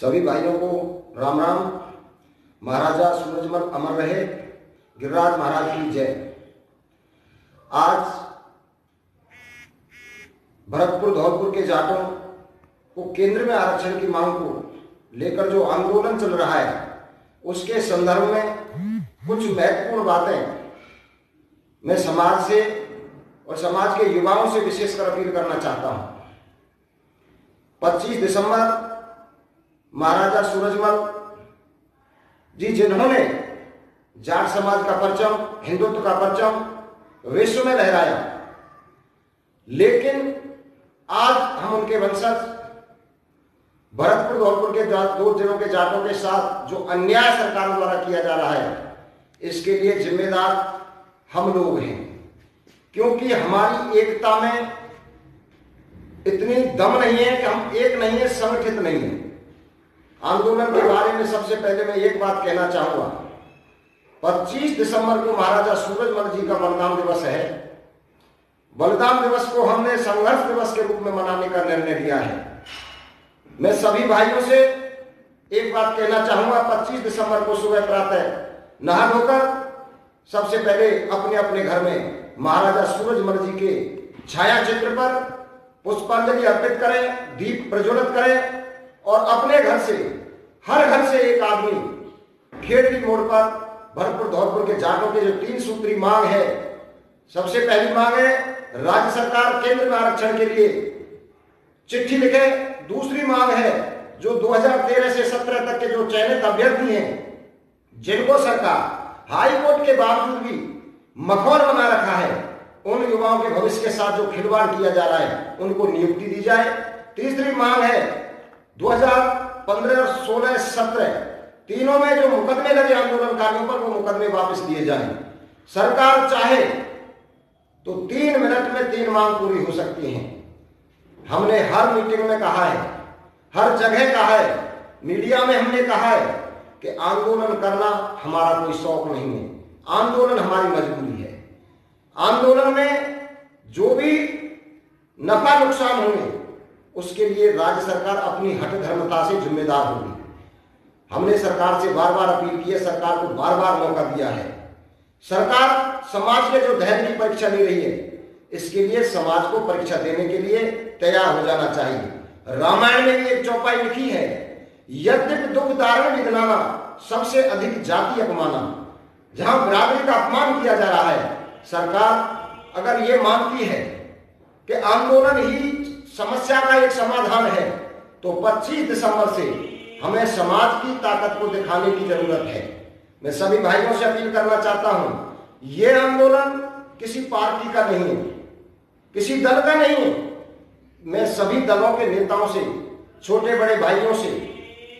सभी भाइयों को राम राम। महाराजा सूरजमल अमर रहे। गिरिराज महाराज की जय। आज भरतपुर, धौलपुर के जाटों को केंद्र में आरक्षण की मांग को लेकर जो आंदोलन चल रहा है, उसके संदर्भ में कुछ महत्वपूर्ण बातें मैं समाज से और समाज के युवाओं से विशेषकर अपील करना चाहता हूँ। 25 दिसंबर महाराजा सूरजमल जी, जिन्होंने जाट समाज का परचम, हिंदुत्व का परचम विश्व में लहराया। लेकिन आज हम उनके वंशज, भरतपुर, धौलपुर के दो जिलों के जाटों के साथ जो अन्याय सरकार द्वारा किया जा रहा है, इसके लिए जिम्मेदार हम लोग हैं। क्योंकि हमारी एकता में इतनी दम नहीं है कि हम एक नहीं है, संगठित नहीं है। आंदोलन के बारे में सबसे पहले मैं एक बात कहना चाहूँगा। 25 दिसंबर को महाराजा सूरजमल जी का बलिदान दिवस है। बलिदान दिवस को हमने संघर्ष दिवस के रूप में मनाने का निर्णय लिया है। मैं सभी भाइयों से एक बात कहना चाहूँगा 25 दिसंबर को सुबह प्रातः नहा धोकर सबसे पहले अपने अपने घर में महाराजा सूरजमल जी के छाया चित्र पर पुष्पांजलि अर्पित करें, दीप प्रज्वलित करें और अपने घर से, हर घर से एक आदमी खेड़ी मोड़ पर, भरतपुर, धौलपुर के जाटों के जो तीन सूत्री मांग है, सबसे पहली मांग है, राज्य सरकार केंद्र में आरक्षण के लिए चिट्ठी लिखे। दूसरी मांग है, जो 2013 से 17 तक के जो चयनित अभ्यर्थी हैं, जिनको सरकार हाई कोर्ट के बावजूद भी मखौल बना रखा है, उन युवाओं के भविष्य के साथ जो खिलवाड़ किया जा रहा है, उनको नियुक्ति दी जाए। तीसरी मांग है 2015 और 16 17 तीनों में जो मुकदमे लगे आंदोलनकारियों पर, वो मुकदमे वापस लिए जाए। सरकार चाहे तो तीन मिनट में तीन मांग पूरी हो सकती हैं। हमने हर मीटिंग में कहा है, हर जगह कहा है, मीडिया में हमने कहा है कि आंदोलन करना हमारा कोई शौक नहीं है। आंदोलन हमारी मजबूरी है। आंदोलन में जो भी नफा नुकसान होंगे उसके लिए राज्य सरकार अपनी हट धर्मता से जिम्मेदार होगी हमने सरकार से बार बार अपील की है, सरकार को बार बार मौका दिया है। सरकार समाज के जो धैर्य की परीक्षा ले रही है, इसके लिए समाज को परीक्षा देने के लिए तैयार हो जाना चाहिए। रामायण में भी एक चौपाई लिखी है, यद्यप दुख दारण विघ्नाना सबसे अधिक जाति अपमाना जहाँ बिरादरी का अपमान किया जा रहा है, सरकार अगर ये मानती है कि आंदोलन ही समस्या का एक समाधान है। तो 25 दिसंबर से हमें समाज की ताकत को दिखाने की ज़रूरत है। मैं सभी भाइयों से अपील करना चाहता हूँ यह आंदोलन किसी पार्टी का नहीं है, किसी दल का नहीं है। मैं सभी दलों के नेताओं से छोटे बड़े भाइयों से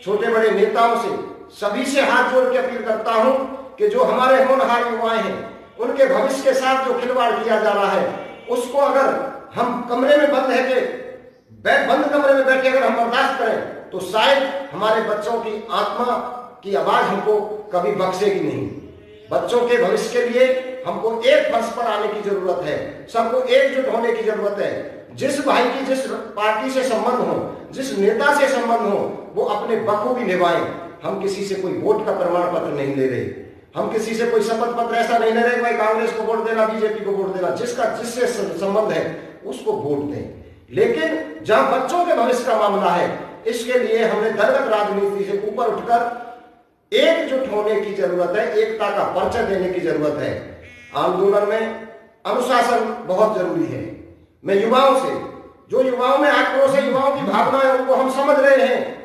छोटे बड़े नेताओं से, सभी से हाथ जोड़ के अपील करता हूँ कि जो हमारे होनहार युवाएँ हैं, उनके भविष्य के साथ जो खिलवाड़ किया जा रहा है, उसको अगर हम कमरे में बंद है के बंद कमरे में बैठे अगर हम बर्दाश्त करें तो शायद हमारे बच्चों की आत्मा की आवाज़ हमको कभी बख्शेगी नहीं। बच्चों के भविष्य के लिए हमको एक फर्श पर आने की ज़रूरत है, सबको एकजुट होने की ज़रूरत है। जिस भाई की जिस पार्टी से संबंध हो, जिस नेता से संबंध हो, वो अपने बखूबी निभाए। हम किसी से कोई वोट का प्रमाण पत्र नहीं ले रहे। हम किसी से कोई शपथ पत्र ऐसा नहीं ले रहे, भाई कांग्रेस को वोट देना, बीजेपी को वोट देना। जिसका जिससे संबंध है, उसको वोट दें। लेकिन जहाँ बच्चों के भविष्य का मामला है, इसके लिए हमने दलगत राजनीति से ऊपर उठकर एकजुट होने की ज़रूरत है, एकता का परिचय देने की ज़रूरत है। आंदोलन में अनुशासन बहुत ज़रूरी है। मैं युवाओं से, जो युवाओं में आक्रोश है युवाओं की भावना है, उनको हम समझ रहे हैं।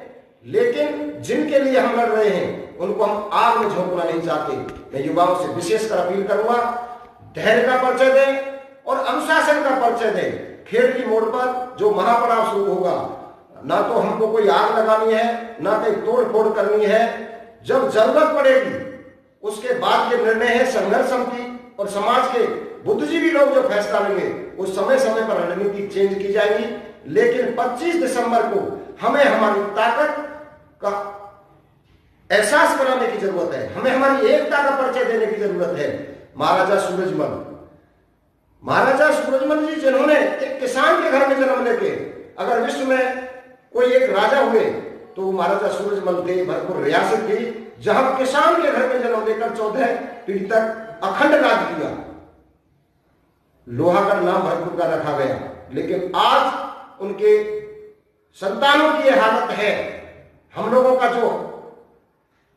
लेकिन जिनके लिए हम लड़ रहे हैं, उनको हम आग में झोंकना नहीं चाहते। मैं युवाओं से विशेषकर अपील करूँगा, धैर्य का परिचय दें और अनुशासन का परिचय दें। खेल की मोड़ पर जो महापड़ाव शुरू होगा, ना तो हमको कोई आग लगानी है, ना कोई तोड़ फोड़ करनी है। जब ज़रूरत पड़ेगी, उसके बाद ये निर्णय है संघर्ष समिति और समाज के बुद्धिजीवी लोग जो फैसला लेंगे, वो समय समय पर रणनीति चेंज की जाएगी। लेकिन 25 दिसंबर को हमें हमारी ताकत का एहसास कराने की ज़रूरत है। हमें हमारी एकता का परिचय देने की ज़रूरत है। महाराजा सूरजमल महाराजा सूरजमल जी, जिन्होंने एक किसान के घर में जन्म लेके, अगर विश्व में कोई एक राजा हुए तो महाराजा सूरजमल थे भरपूर रियासत थी जहाँ किसान के घर में जन्म लेकर चौदह पीढ़ी तक अखंड राज किया। लोहागढ़ नाम भरपूर का रखा गया, लेकिन आज उनके संतानों की यह हालत है। हम लोगों का जो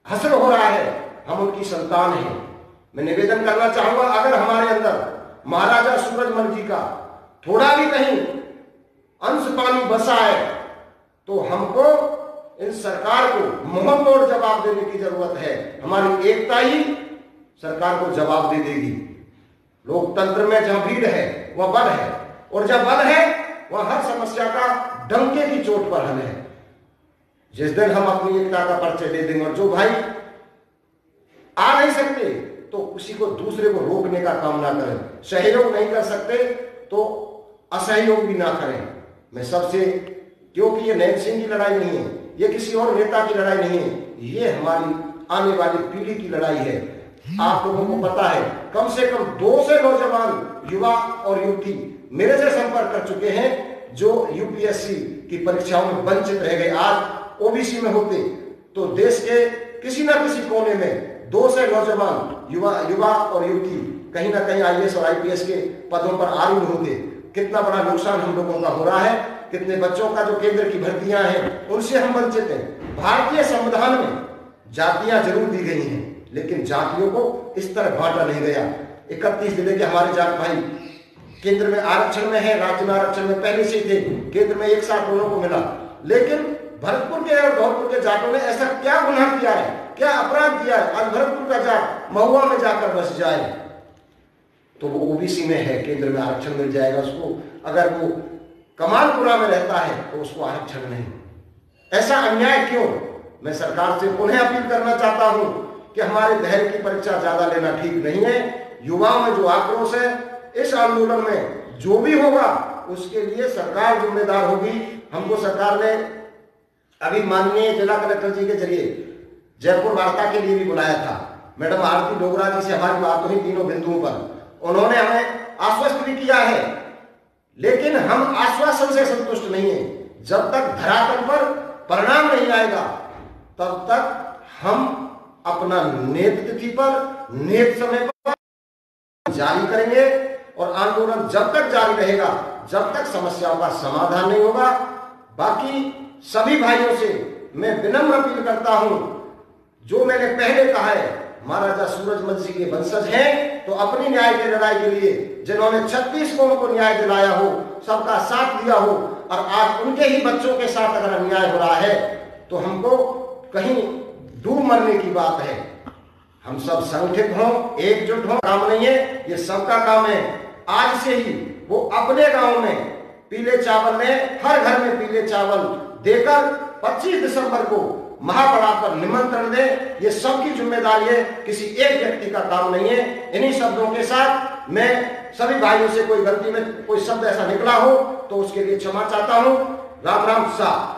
हसर हो रहा है, हम उनकी संतान हैं। मैं निवेदन करना चाहूँगा, अगर हमारे अंदर महाराजा सूरजमल जी का, थोड़ा भी कहीं अंश पानी बसा है तो हमको इन सरकार को मुँह तोड़ जवाब देने की ज़रूरत है। हमारी एकता ही सरकार को जवाब दे देगी। लोकतंत्र में जहाँ भीड़ है, वह बल है, और जब बल है, वह हर समस्या का डंके की चोट पर हल है। जिस दिन हम अपनी एकता का परिचय दे देंगे, और जो भाई आ नहीं सकते तो किसी को दूसरे को रोकने का काम ना करें। सहयोग नहीं कर सकते तो असहयोग भी ना करें। मैं सबसे, क्योंकि ये नैन सिंह की लड़ाई नहीं है, ये किसी और नेता की लड़ाई नहीं है, ये हमारी आने वाली पीढ़ी की लड़ाई है। आप लोगों को पता है, कम से कम दो से नौजवान युवा और युवती मेरे से संपर्क कर चुके हैं, जो यूपीएससी की परीक्षाओं में वंचित रह गए। आज ओबीसी में होते तो देश के किसी ना किसी कोने में दो से नौजवान, युवा युवा और युवती, कहीं ना कहीं आईएएस और आईपीएस के पदों पर आरूढ़ होते कितना बड़ा नुकसान हम लोगों का हो रहा है, कितने बच्चों का जो केंद्र की भर्तियाँ हैं, उनसे हम वंचित हैं। भारतीय संविधान में जातियाँ ज़रूर दी गई हैं, लेकिन जातियों को इस तरह बांटा नहीं गया। इकतीस ज़िले के हमारे जात भाई केंद्र में आरक्षण में है, राज्य में आरक्षण में पहले से थे, केंद्र में एक साथ दोनों को मिला। लेकिन भरतपुर के और धौलपुर के जाटों ने ऐसा क्या गुनाह किया है? क्या अपराध किया है? आज भरतपुर का जाट महुआ में जाकर बस जाए। तो वो ओबीसी में है, केंद्र में आरक्षण मिल जाएगा उसको। अगर वो कमालपुरा में रहता है तो उसको आरक्षण नहीं। ऐसा अन्याय क्यों? मैं सरकार से पुनः अपील करना चाहता हूँ कि हमारे धैर्य की परीक्षा ज़्यादा लेना ठीक नहीं है। युवाओं में जो आक्रोश है, इस आंदोलन में जो भी होगा, उसके लिए सरकार जिम्मेदार होगी। हमको सरकार ने अभी माननीय जिला कलेक्टर जी के ज़रिए जयपुर वार्ता के लिए भी बुलाया था। मैडम आरती डोगरा जी से हमारी बात हुई तीनों बिंदुओं पर। उन्होंने हमें आश्वस्त भी किया है, लेकिन हम आश्वासन से संतुष्ट नहीं है। जब तक धरातल पर परिणाम नहीं आएगा, तब तक हम अपना नेत तिथि पर, नेत समय पर जारी करेंगे और आंदोलन जब तक जारी रहेगा, जब तक समस्याओं का समाधान नहीं होगा बाकी सभी भाइयों से मैं विनम्र अपील करता हूँ, जो मैंने पहले कहा है, महाराजा सूरजमल जी के वंशज हैं तो अपनी न्याय की लड़ाई के लिए जिन्होंने छत्तीस कौम को न्याय दिलाया हो, सबका साथ दिया हो, और आज उनके ही बच्चों के साथ अगर अन्याय हो रहा है तो हमको कहीं डूब मरने की बात है। हम सब संगठित हों, एकजुट हों, काम नहीं है, ये सबका काम है। आज से ही वो अपने गाँव में पीले चावल ने हर घर में पीले चावल देकर 25 दिसंबर को महापड़ा पर निमंत्रण दे। ये सबकी ज़िम्मेदारी है, किसी एक व्यक्ति का काम नहीं है। इन्हीं शब्दों के साथ मैं सभी भाइयों से कोई गलती में कोई शब्द ऐसा निकला हो तो उसके लिए क्षमा चाहता हूँ। राम राम साहब।